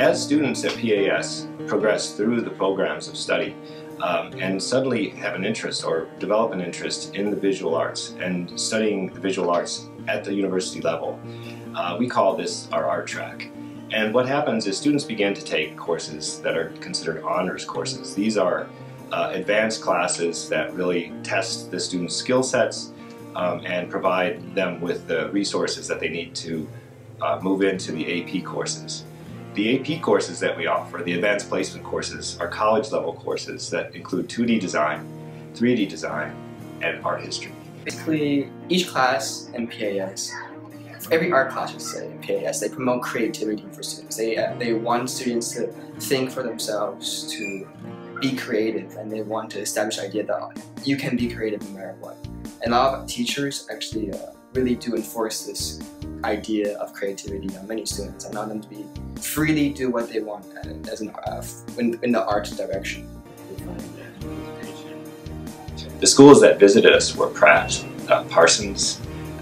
As students at PAS progress through the programs of study um, and suddenly have an interest or develop an interest in the visual arts and studying the visual arts at the university level, uh, we call this our art track. And what happens is students begin to take courses that are considered honors courses. These are uh, advanced classes that really test the students' skill sets um, and provide them with the resources that they need to uh, move into the AP courses. The AP courses that we offer, the advanced placement courses, are college level courses that include 2D design, 3D design, and art history. Basically, each class in PAS, every art class you say in PAS, they promote creativity for students. They, uh, they want students to think for themselves, to be creative, and they want to establish the idea that you can be creative no matter what. And a lot of teachers actually uh, really do enforce this idea of creativity on many students and allow them to be freely do what they want as an, uh, in, in the art direction. The schools that visited us were Pratt, uh, Parsons,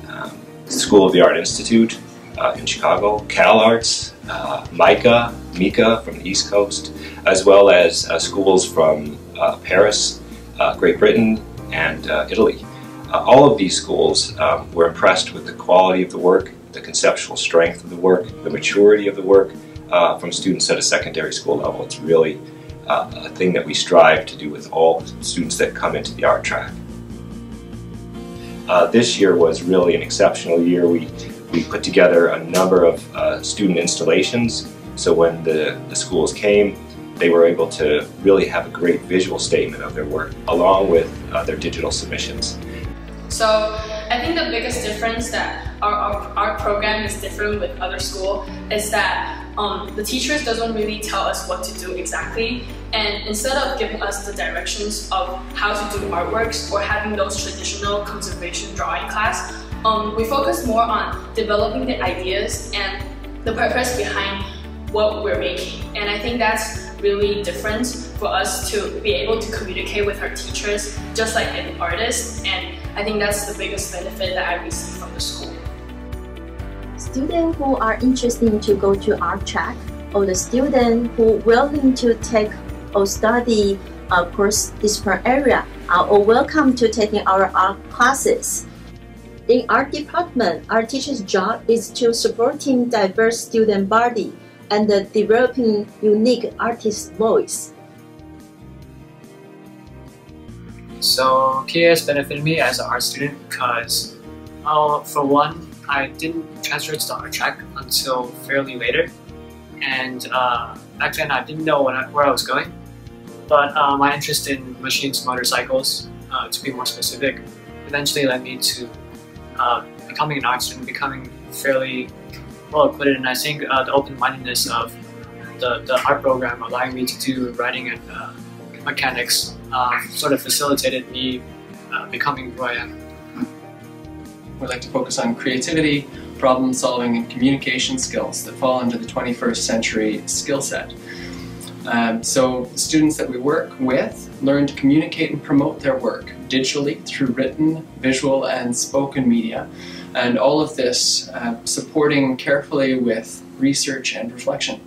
um, School of the Art Institute uh, in Chicago, Cal Arts, uh, MICA, MICA from the East Coast, as well as uh, schools from uh, Paris, uh, Great Britain, and Italy. all of these schools um, were impressed with the quality of the work, the conceptual strength of the work, the maturity of the work from students at a secondary school level. It's really uh, a thing that we strive to do with all students that come into the art track. Uh, this year was really an exceptional year. We, we put together a number of uh, student installations, so when the, the schools came, they were able to really have a great visual statement of their work, along with uh, their digital submissions. So I think the biggest difference that our, our, our program is different with other school is that um, the teachers doesn't really tell us what to do exactly and instead of giving us the directions of how to do artworks or having those traditional conservation drawing class, um, we focus more on developing the ideas and the purpose behind what we're making. And I think that's really different for us to be able to communicate with our teachers just like an artist. And I think that's the biggest benefit that I receive from the school. Students who are interested to go to art track or the student who willing to take or study a across different area are all welcome to taking our art classes. In our department, our teacher's job is to supporting diverse student body and developing unique artist voice. So PAS benefited me as an art student because, uh, for one, I didn't transfer to the art track until fairly later, and uh, back then I didn't know I, where I was going. But uh, my interest in machines, motorcycles, uh, to be more specific, eventually led me to uh, becoming an art student, becoming fairly well acquitted, and I think uh, the open-mindedness of the, the art program allowing me to do writing and uh, mechanics uh, sort of facilitated me becoming who I am. We like to focus on creativity, problem solving, and communication skills that fall into the 21st century skill set. Um, so students that we work with learn to communicate and promote their work digitally through written, visual, and spoken media. And all of this uh, supporting carefully with research and reflection.